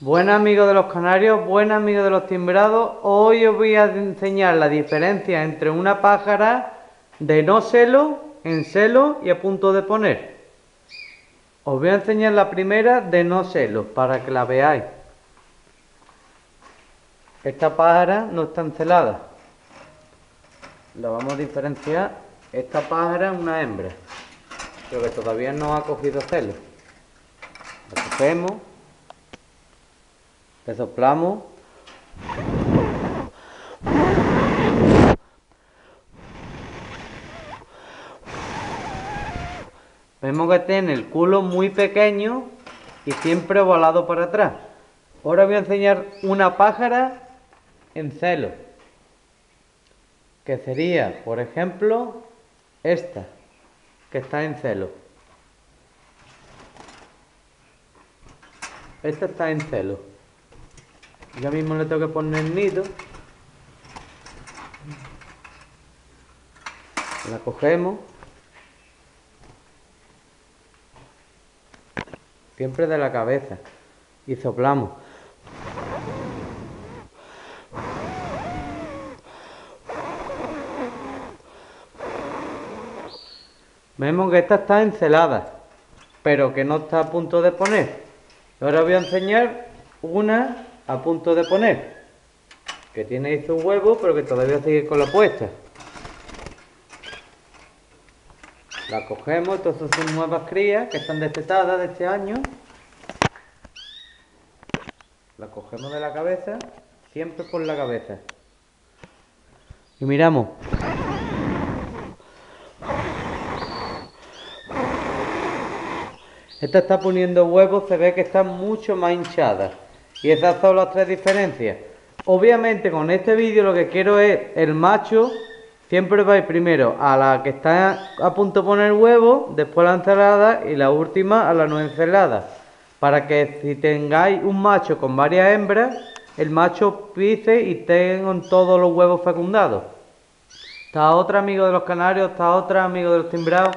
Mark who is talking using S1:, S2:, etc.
S1: Buenas amigos de los canarios, buenas amigos de los timbrados. Hoy os voy a enseñar la diferencia entre una pájara de no celo, en celo y a punto de poner. Os voy a enseñar la primera de no celo para que la veáis. Esta pájara no está encelada. La vamos a diferenciar. Esta pájara es una hembra, pero que todavía no ha cogido celo. La cogemos le soplamos. Vemos que tiene el culo muy pequeño y siempre volado para atrás. Ahora voy a enseñar una pájara en celo. Que sería, por ejemplo, esta, que está en celo. Esta está en celo. Ya mismo le tengo que poner el nido. La cogemos. Siempre de la cabeza. Y soplamos. Vemos que esta está encelada, pero que no está a punto de poner. Ahora voy a enseñar una a punto de poner. Que tiene su huevo, pero que todavía sigue con la puesta. La cogemos, estas son nuevas crías que están destetadas de este año. La cogemos de la cabeza, siempre por la cabeza. Y miramos. Esta está poniendo huevos, se ve que está mucho más hinchada. Y esas son las tres diferencias. Obviamente con este vídeo lo que quiero es el macho siempre va primero a la que está a punto de poner huevo, después la encelada y la última a la no encelada. Para que si tengáis un macho con varias hembras, el macho pise y tengan todos los huevos fecundados. Está otra amigo de los canarios, está otra amigo de los timbrados.